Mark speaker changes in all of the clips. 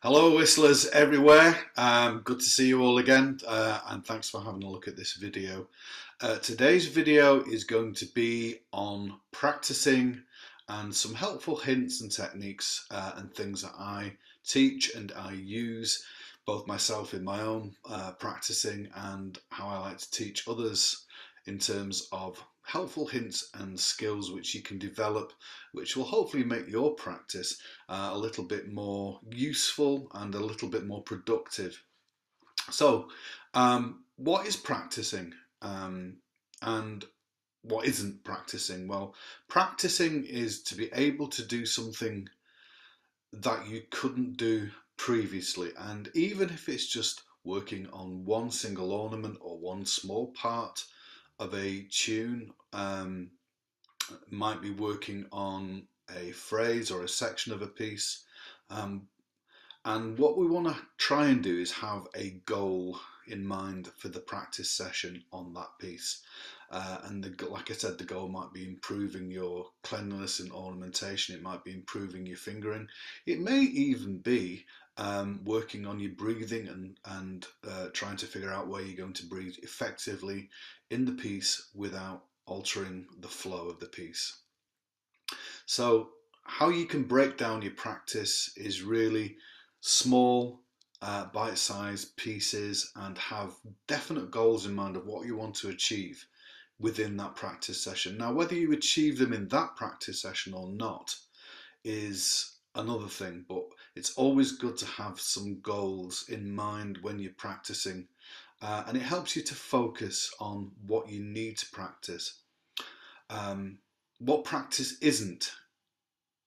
Speaker 1: Hello, whistlers everywhere. Um, good to see you all again, uh, and thanks for having a look at this video. Uh, today's video is going to be on practicing and some helpful hints and techniques uh, and things that I teach and I use both myself in my own uh, practicing and how I like to teach others in terms of helpful hints and skills which you can develop, which will hopefully make your practice uh, a little bit more useful and a little bit more productive. So, um, what is practicing um, and what isn't practicing? Well, practicing is to be able to do something that you couldn't do previously, and even if it's just working on one single ornament or one small part of a tune um, might be working on a phrase or a section of a piece. Um, and what we want to try and do is have a goal in mind for the practice session on that piece. Uh, and the, like I said, the goal might be improving your cleanliness and ornamentation. It might be improving your fingering. It may even be um, working on your breathing and, and uh, trying to figure out where you're going to breathe effectively in the piece without altering the flow of the piece. So how you can break down your practice is really small uh, bite-sized pieces and have definite goals in mind of what you want to achieve within that practice session. Now whether you achieve them in that practice session or not is another thing but it's always good to have some goals in mind when you're practicing uh, and it helps you to focus on what you need to practice. Um, what practice isn't,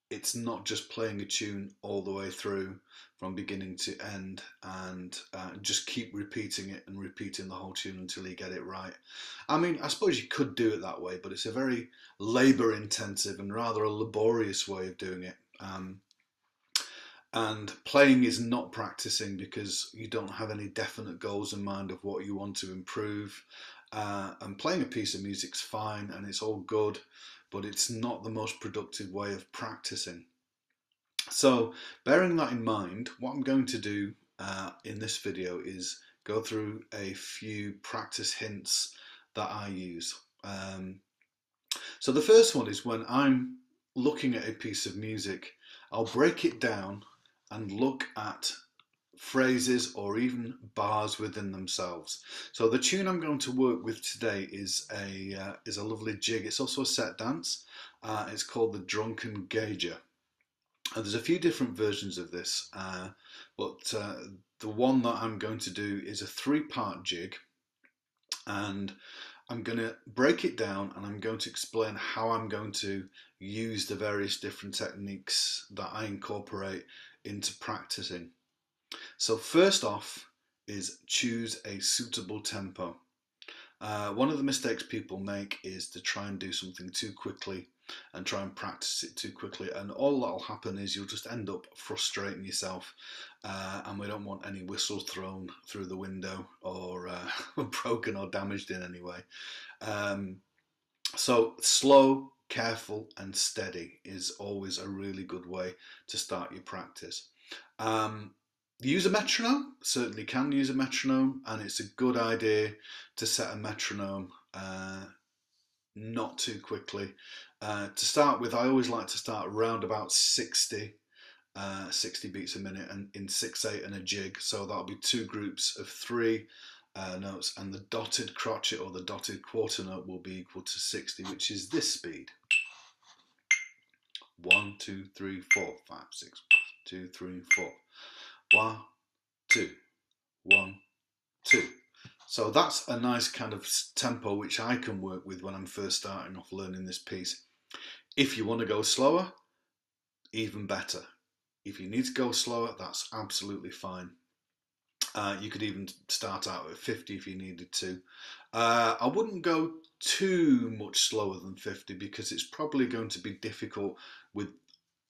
Speaker 1: it's not just playing a tune all the way through from beginning to end and uh, just keep repeating it and repeating the whole tune until you get it right. I mean, I suppose you could do it that way, but it's a very labour intensive and rather a laborious way of doing it. Um, and playing is not practicing because you don't have any definite goals in mind of what you want to improve. Uh, and playing a piece of music's fine and it's all good, but it's not the most productive way of practicing. So, bearing that in mind, what I'm going to do uh, in this video is go through a few practice hints that I use. Um, so, the first one is when I'm looking at a piece of music, I'll break it down and look at phrases or even bars within themselves. So the tune I'm going to work with today is a uh, is a lovely jig. It's also a set dance. Uh, it's called the Drunken Gauger. And there's a few different versions of this, uh, but uh, the one that I'm going to do is a three-part jig, and I'm going to break it down and I'm going to explain how I'm going to use the various different techniques that I incorporate into practicing. So first off is choose a suitable tempo. Uh, one of the mistakes people make is to try and do something too quickly and try and practice it too quickly and all that'll happen is you'll just end up frustrating yourself uh, and we don't want any whistles thrown through the window or uh, broken or damaged in any way. Um, so slow, careful and steady is always a really good way to start your practice. Um, use a metronome, certainly can use a metronome and it's a good idea to set a metronome uh, not too quickly. Uh, to start with, I always like to start around about 60, uh, 60 beats a minute and in 6-8 and a jig. So that'll be two groups of three uh, notes and the dotted crotchet or the dotted quarter note will be equal to 60, which is this speed. One, two, three, four, five, six, two, three, four. One, two, one, two. So that's a nice kind of tempo which I can work with when I'm first starting off learning this piece. If you want to go slower, even better. If you need to go slower, that's absolutely fine. Uh, you could even start out at 50 if you needed to. Uh, I wouldn't go too much slower than 50 because it's probably going to be difficult with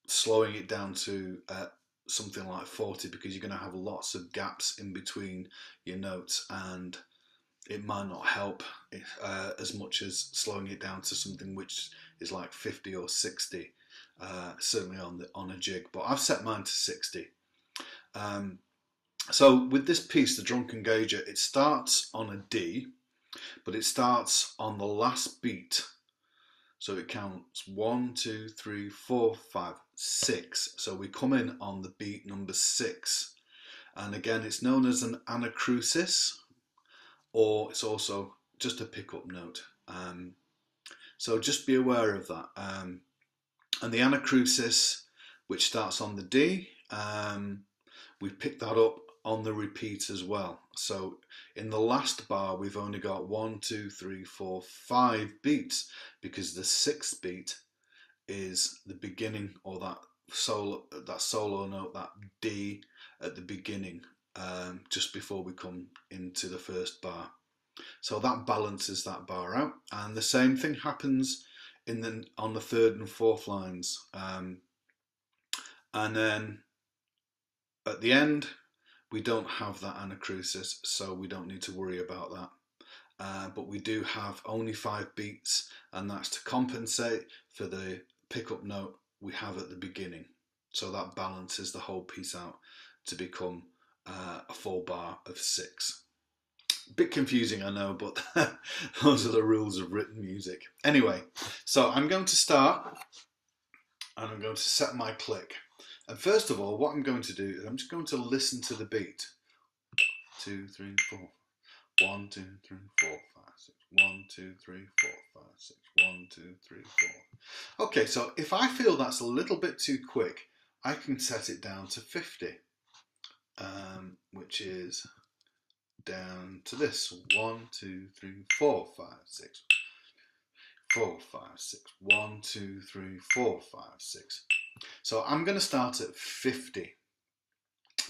Speaker 1: slowing it down to uh, something like 40 because you're going to have lots of gaps in between your notes and it might not help uh, as much as slowing it down to something which is like 50 or 60, uh, certainly on the on a jig. But I've set mine to 60. Um, so with this piece, the Drunken Gauger, it starts on a D, but it starts on the last beat. So it counts one, two, three, four, five, six. So we come in on the beat number six. And again, it's known as an anacrusis, or it's also just a pickup note. Um, so just be aware of that. Um, and the anacrusis, which starts on the D, um, we pick that up on the repeat as well. So in the last bar, we've only got one, two, three, four, five beats because the sixth beat is the beginning or that solo that solo note, that D at the beginning, um, just before we come into the first bar. So that balances that bar out, and the same thing happens in the on the third and fourth lines. Um, and then at the end, we don't have that anacrusis, so we don't need to worry about that. Uh, but we do have only five beats, and that's to compensate for the pickup note we have at the beginning. So that balances the whole piece out to become uh, a full bar of six. Bit confusing, I know, but those are the rules of written music. Anyway, so I'm going to start and I'm going to set my click. And first of all, what I'm going to do is I'm just going to listen to the beat. Two, three, four. One, two, three, four, five, six. One, two, three, four, five, six. One, two, three, four. Okay, so if I feel that's a little bit too quick, I can set it down to 50, um, which is down to this. One, two, three, four, five, six. Four, five, six. One, two, three, four, five, six. So I'm going to start at 50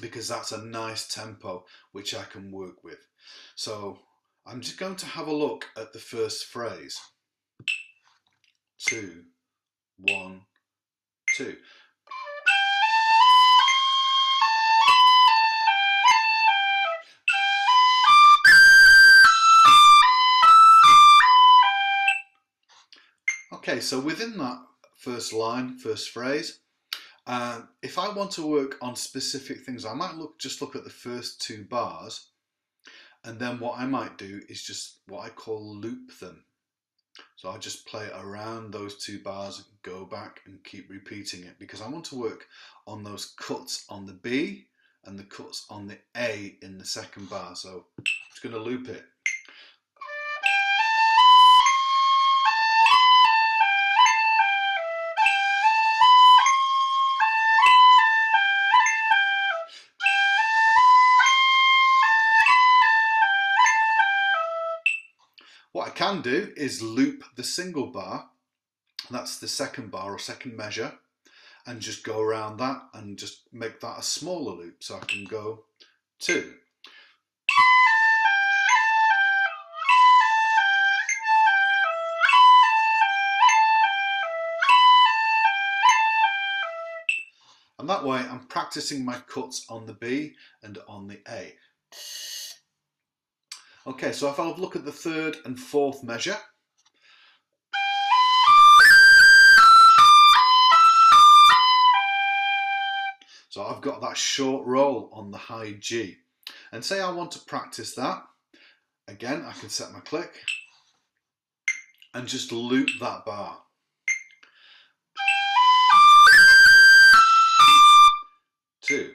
Speaker 1: because that's a nice tempo which I can work with. So I'm just going to have a look at the first phrase. Two, one, two. Okay, so within that first line, first phrase, uh, if I want to work on specific things, I might look just look at the first two bars, and then what I might do is just what I call loop them. So I just play around those two bars, go back and keep repeating it because I want to work on those cuts on the B and the cuts on the A in the second bar. So I'm just going to loop it. Can do is loop the single bar, that's the second bar or second measure, and just go around that and just make that a smaller loop. So I can go two. And that way I'm practicing my cuts on the B and on the A. Okay, so if I'll look at the third and fourth measure, So I've got that short roll on the high G. And say I want to practice that, again, I can set my click and just loop that bar. Two.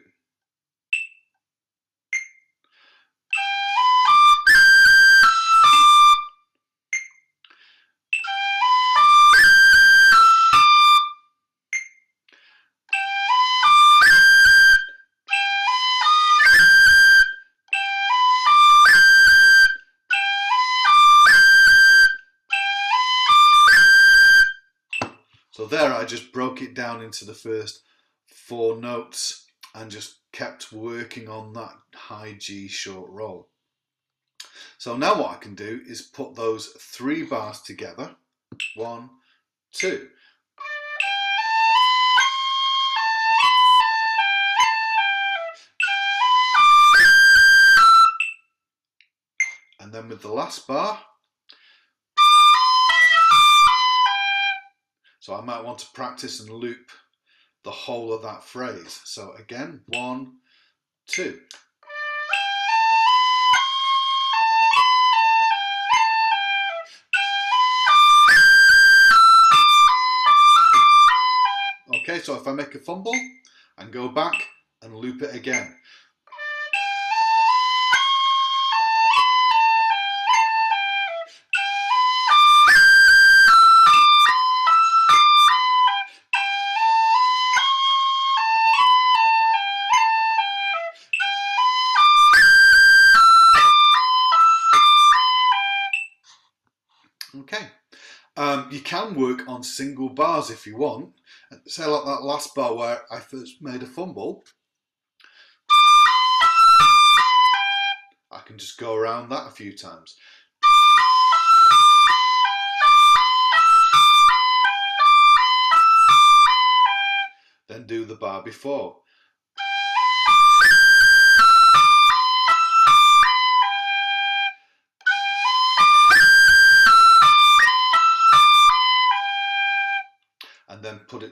Speaker 1: So there I just broke it down into the first four notes and just kept working on that high G short roll. So now what I can do is put those three bars together. One, two. And then with the last bar, so I might want to practice and loop the whole of that phrase. So again, one, two. Okay, so if I make a fumble and go back and loop it again. Can work on single bars if you want. Say like that last bar where I first made a fumble. I can just go around that a few times. Then do the bar before.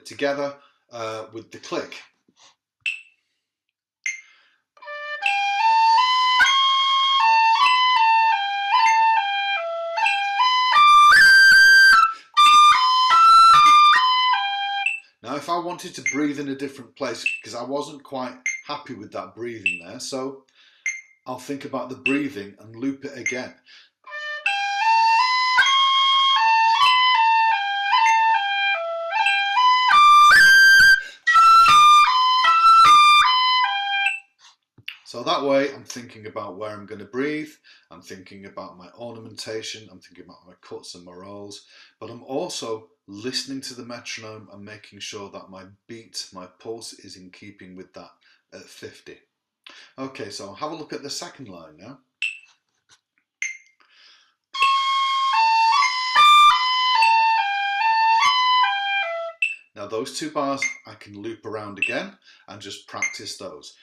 Speaker 1: Together uh, with the click. Now if I wanted to breathe in a different place, because I wasn't quite happy with that breathing there, so I'll think about the breathing and loop it again. That way I'm thinking about where I'm going to breathe, I'm thinking about my ornamentation, I'm thinking about my cuts and my rolls, but I'm also listening to the metronome and making sure that my beat, my pulse is in keeping with that at 50. Okay, so I'll have a look at the second line now. Now those two bars I can loop around again and just practice those.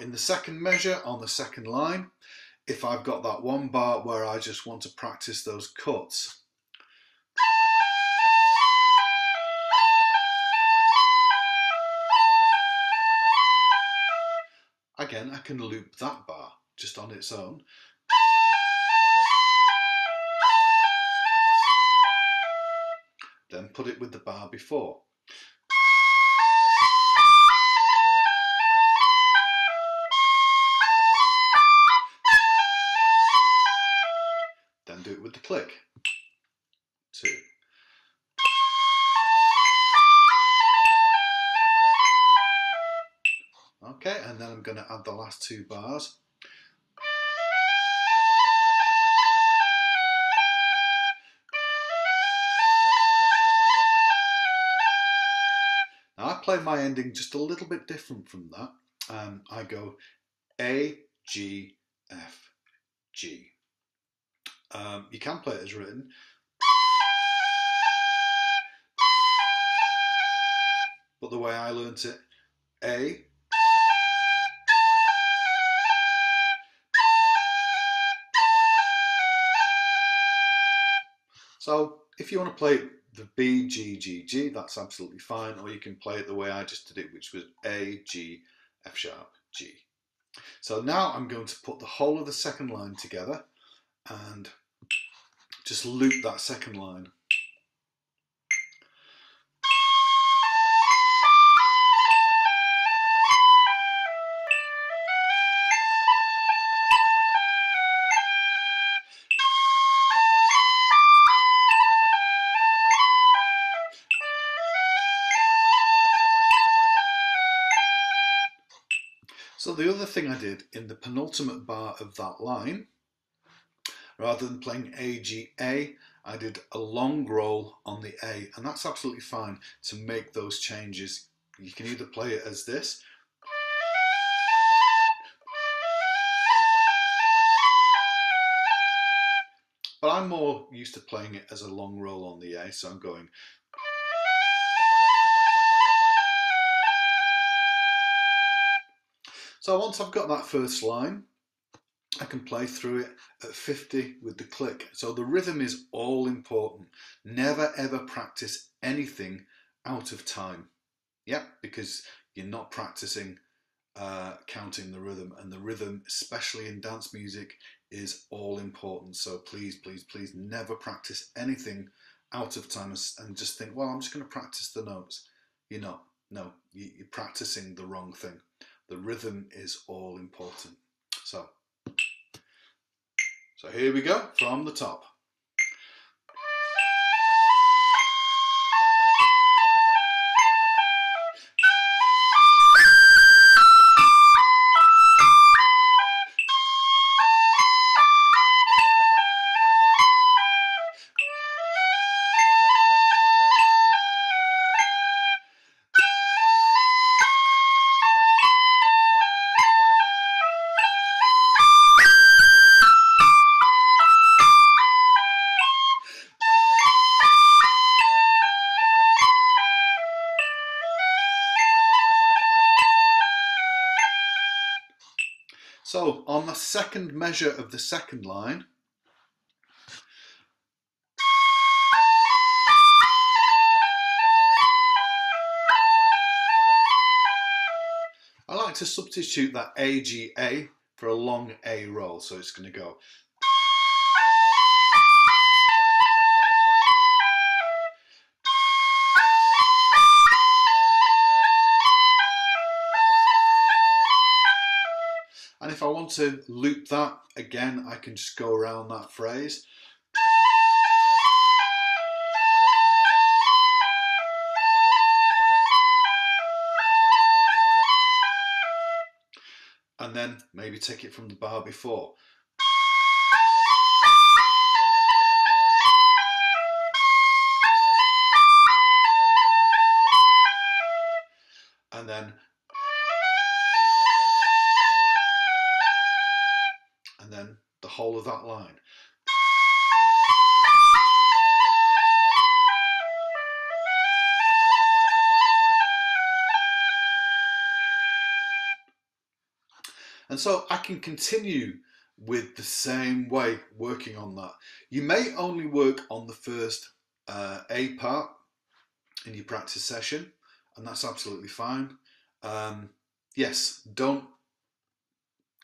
Speaker 1: In the second measure on the second line, if I've got that one bar where I just want to practice those cuts, again I can loop that bar just on its own. Then put it with the bar before. Two bars. Now I play my ending just a little bit different from that. Um, I go A, G, F, G. Um, you can play it as written. But the way I learnt it, A, So if you want to play the B, G, G, G, that's absolutely fine. Or you can play it the way I just did it, which was A, G, F sharp, G. So now I'm going to put the whole of the second line together and just loop that second line. The other thing I did in the penultimate bar of that line Rather than playing A, G, A, I did a long roll on the A, and that's absolutely fine to make those changes. You can either play it as this, but I'm more used to playing it as a long roll on the A, so I'm going So once I've got that first line, I can play through it at 50 with the click. So the rhythm is all important. Never ever practice anything out of time. Yeah, because you're not practicing uh, counting the rhythm and the rhythm, especially in dance music, is all important. So please, please, please never practice anything out of time and just think, well, I'm just going to practice the notes. You're not. No, you're practicing the wrong thing. The rhythm is all important. So, so here we go from the top. So on the second measure of the second line, I like to substitute that AGA for a long A roll. So it's going to go want to loop that again, I can just go around that phrase. And then maybe take it from the bar before. And then whole of that line. And so I can continue with the same way working on that. You may only work on the first uh, A part in your practice session, and that's absolutely fine. Um, yes, don't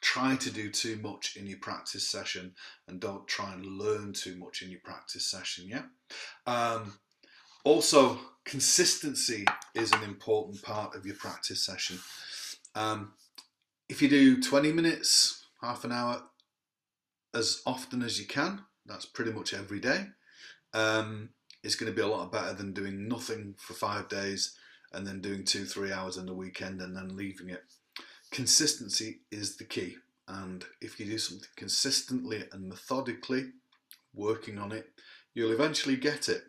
Speaker 1: try to do too much in your practice session and don't try and learn too much in your practice session yeah? Um, also consistency is an important part of your practice session. Um, if you do 20 minutes half an hour as often as you can that's pretty much every day um, it's going to be a lot better than doing nothing for five days and then doing two three hours on the weekend and then leaving it consistency is the key. And if you do something consistently and methodically, working on it, you'll eventually get it.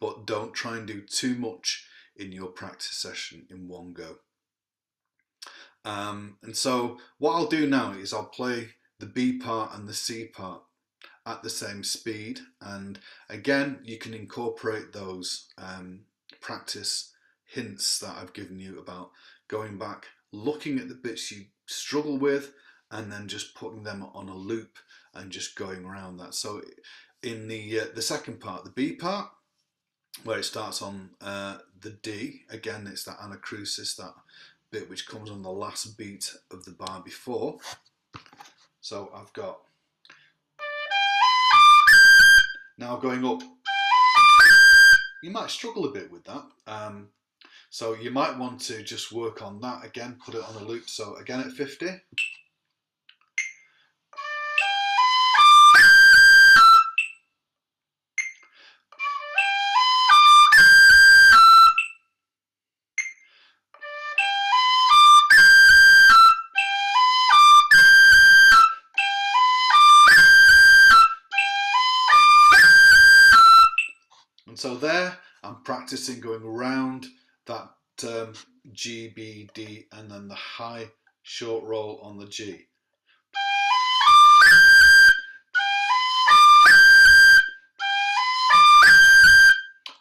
Speaker 1: But don't try and do too much in your practice session in one go. Um, and so what I'll do now is I'll play the B part and the C part at the same speed. And again, you can incorporate those um, practice hints that I've given you about going back looking at the bits you struggle with and then just putting them on a loop and just going around that. So in the uh, the second part, the B part, where it starts on uh, the D, again it's that anacrusis, that bit which comes on the last beat of the bar before. So I've got now going up. You might struggle a bit with that. Um, so you might want to just work on that again, put it on a loop. So again at 50. And so there, I'm practicing going around that um, G, B, D, and then the high short roll on the G.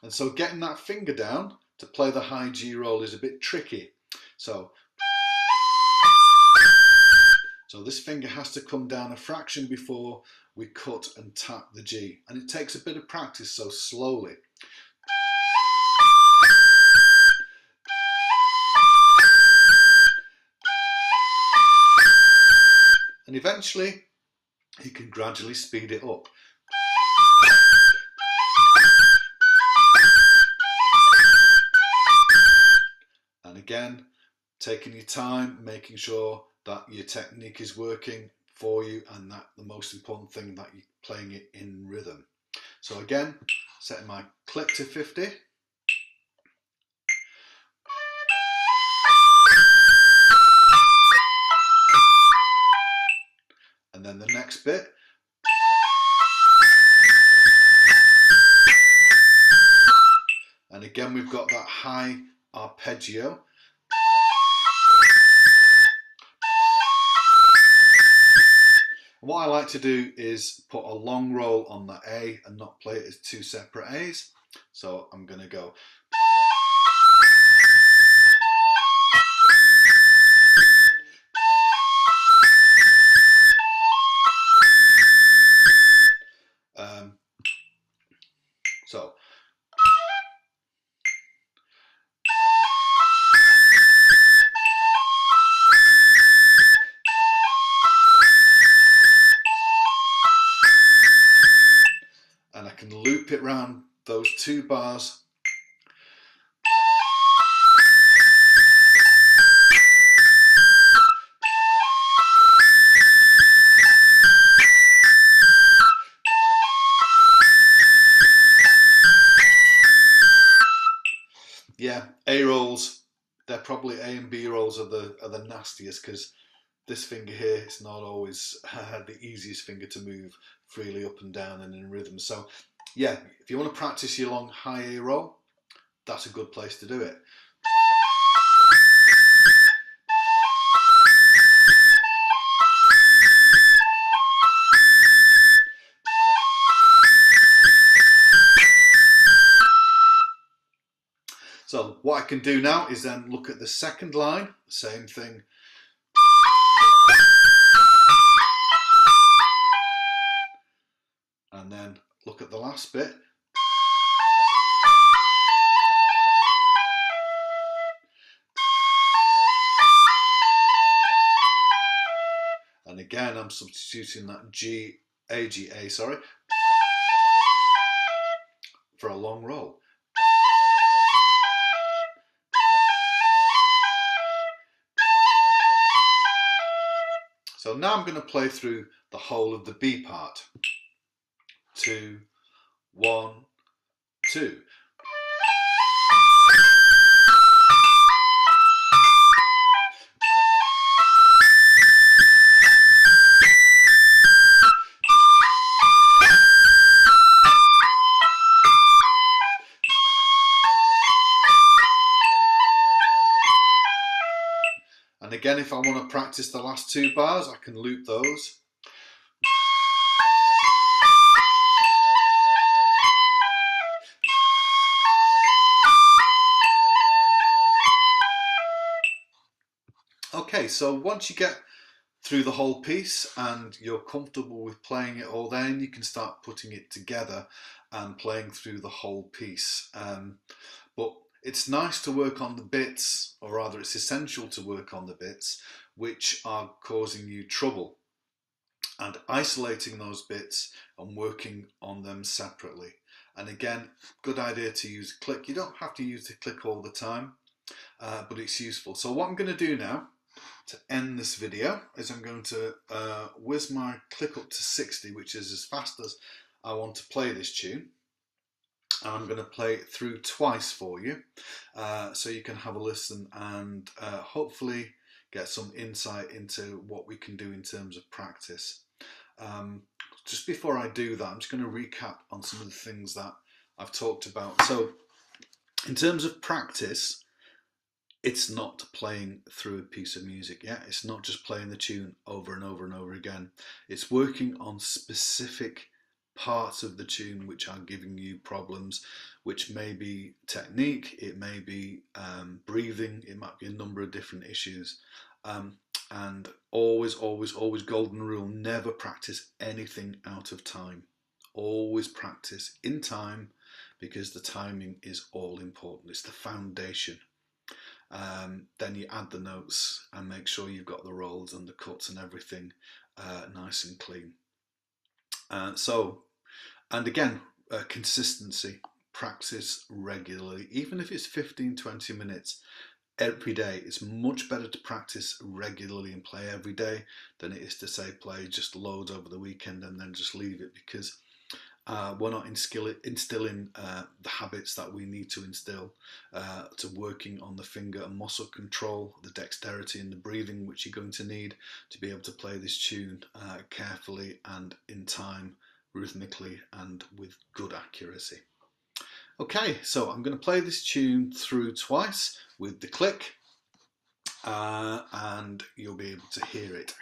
Speaker 1: And so getting that finger down to play the high G roll is a bit tricky. So So this finger has to come down a fraction before we cut and tap the G. And it takes a bit of practice, so slowly. And eventually, you can gradually speed it up. And again, taking your time, making sure that your technique is working for you and that the most important thing that you're playing it in rhythm. So again, setting my click to 50. And then the next bit. And again, we've got that high arpeggio. What I like to do is put a long roll on the A and not play it as two separate A's. So I'm going to go. Two bars yeah A rolls they're probably A and B rolls are the are the nastiest because this finger here is not always uh, the easiest finger to move freely up and down and in rhythm. So yeah, if you want to practice your long high A roll, that's a good place to do it. So what I can do now is then look at the second line, same thing. And then look at the last bit. And again, I'm substituting that G, A, G, A, sorry, for a long roll. So now I'm going to play through the whole of the B part. Two, one, two. And again, if I want to practice the last two bars, I can loop those. So once you get through the whole piece and you're comfortable with playing it all, then you can start putting it together and playing through the whole piece. Um, but it's nice to work on the bits, or rather, it's essential to work on the bits which are causing you trouble and isolating those bits and working on them separately. And again, good idea to use click. You don't have to use the click all the time, uh, but it's useful. So what I'm going to do now to end this video is I'm going to uh, whiz my click up to 60, which is as fast as I want to play this tune. And I'm going to play it through twice for you uh, so you can have a listen and uh, hopefully get some insight into what we can do in terms of practice. Um, just before I do that, I'm just going to recap on some of the things that I've talked about. So, in terms of practice, it's not playing through a piece of music. Yeah, it's not just playing the tune over and over and over again. It's working on specific parts of the tune which are giving you problems, which may be technique, it may be um, breathing, it might be a number of different issues. Um, and always, always, always golden rule never practice anything out of time. Always practice in time because the timing is all important. It's the foundation. Um, then you add the notes and make sure you've got the rolls and the cuts and everything uh, nice and clean. Uh, so, and again, uh, consistency, practice regularly, even if it's 15 20 minutes every day. It's much better to practice regularly and play every day than it is to say play just loads over the weekend and then just leave it because uh, we're not instill, instilling uh, the habits that we need to instill uh, to working on the finger and muscle control, the dexterity and the breathing, which you're going to need to be able to play this tune uh, carefully and in time, rhythmically, and with good accuracy. Okay, so I'm going to play this tune through twice with the click, uh, and you'll be able to hear it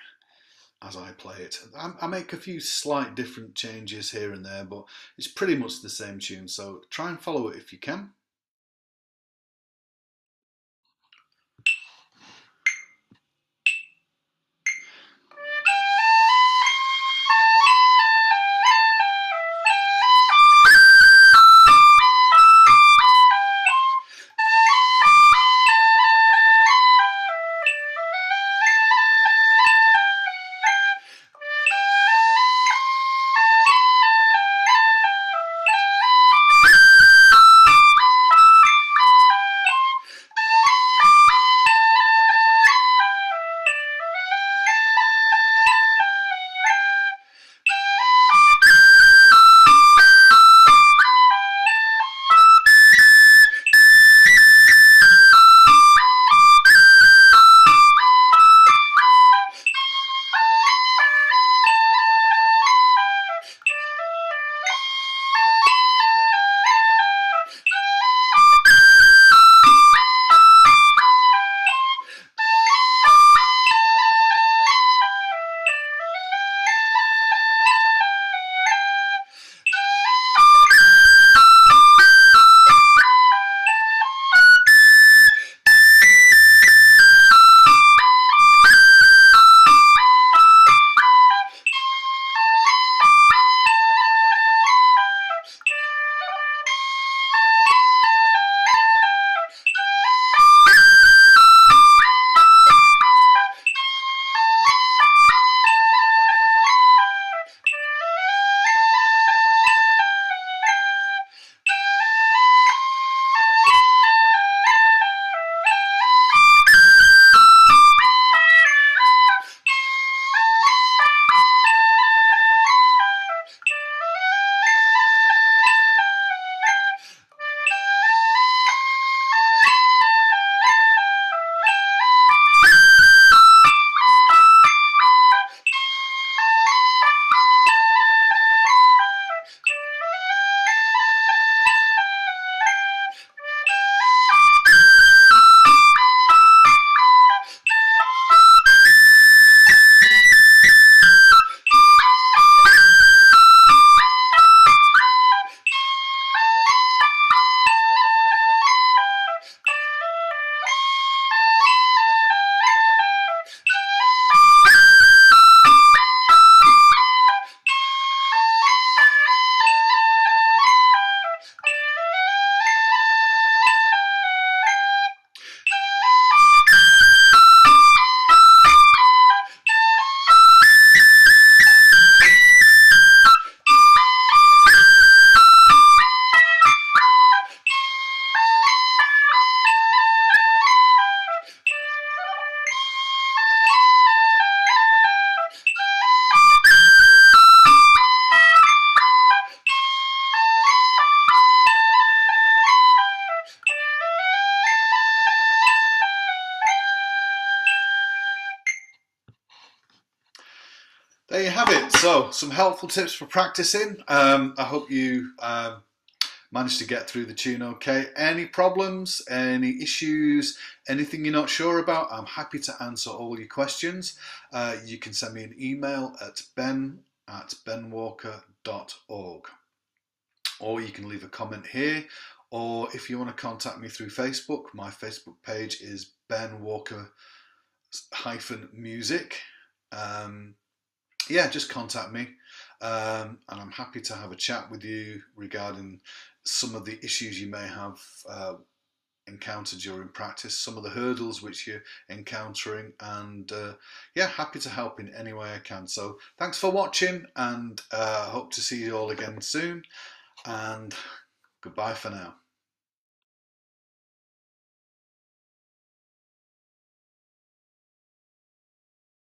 Speaker 1: as I play it. I, I, make a few slight different changes here and there, but it's pretty much the same tune, so try and follow it if you can. So, some helpful tips for practicing. Um, I hope you um, managed to get through the tune okay. Any problems, any issues, anything you're not sure about, I'm happy to answer all your questions. Uh, you can send me an email at ben at benwalker.org or you can leave a comment here or if you want to contact me through Facebook, my Facebook page is Ben Walker hyphen music. Um, yeah, just contact me, um, and I'm happy to have a chat with you regarding some of the issues you may have uh, encountered during practice, some of the hurdles which you're encountering, and uh, yeah, happy to help in any way I can. So thanks for watching, and uh, hope to see you all again soon. And goodbye for now.